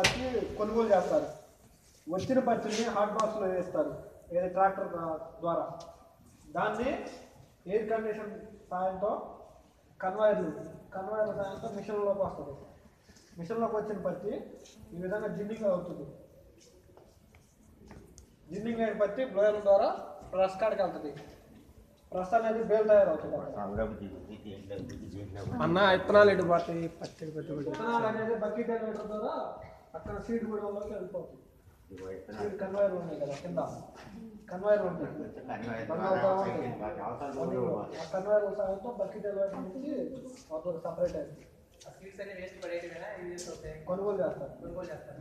వచ్చి కొనుగోలు చేస్తారు. వచ్చిన పత్తిని హాట్ బాక్స్లో వేస్తారు. ఏది ట్రాక్టర్ ద్వారా. దాన్ని ఎయిర్ కండిషన్ సాయంతో కన్వైర్లు కన్వైర్ల సాయంతో మిషన్లోకి వస్తుంది. మిషన్లోకి వచ్చిన పత్తి ఈ విధంగా జిన్నింగ్ అవుతుంది. జిన్నింగ్ అయిన పత్తి బ్లోయర్ల ద్వారా ప్రెస్ కాడికి వెళ్తుంది. ప్రెస్ అనేది బేల్ తయారవుతుంది అన్న విత్తనాలు ఎటు పత్తి పత్తి విత్తనాలు అనేది బకెట్ ద్వారా అక్కడ సీడ్ గూడంలోకి వెళ్ళిపోతుంది. సీడ్ కన్వైర్ ఉన్నాయి కదా కింద. కన్వైర్ ఉంటుంది. ఆ కన్వైర్ సాయంతో బకెట్ ఎలివేటర్ నుంచి సపరేట్ అయింది కొనుగోలు చేస్తారు. కొనుగోలు చేస్తారు.